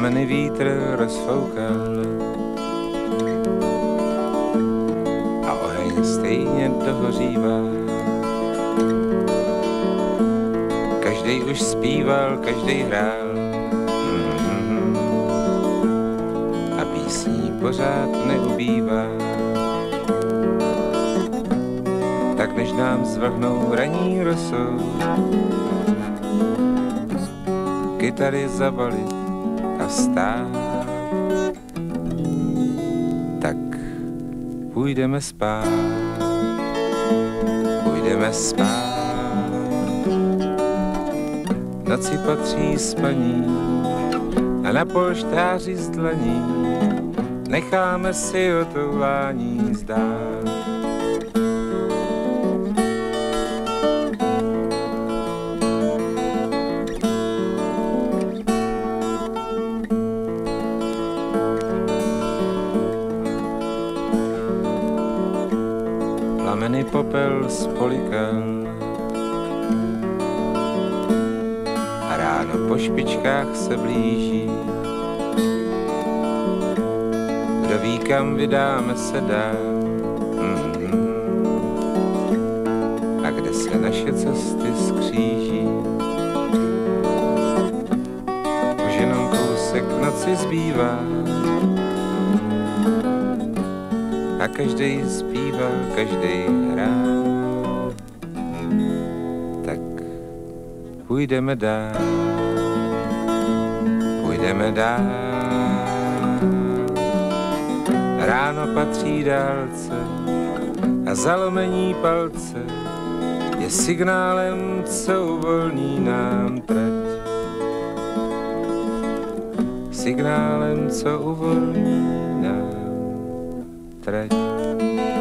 Plameny vítr rozfoukal a oheň stejně dohořívá. Každý už zpíval, každý hrál mm-hmm. a písní pořád neubývá. Tak než nám zvrhnou raní rosou, kytary zabalit stát, tak půjdeme spát, půjdeme spát. Noci patří spaní a na polštáři z dlaní necháme si o toulání zdát. Plameny popel spolikal a ráno po špičkách se blíží. Kdo ví, kam vydáme se dál mm-hmm. se naše cesty skříží. Už jenom kousek noci zbývá a každý zpívá, každý hrá. Tak půjdeme dál, půjdeme dál. Ráno patří dálce a zalomení palce je signálem, co uvolní nám trať. Signálem, co uvolní nám trať.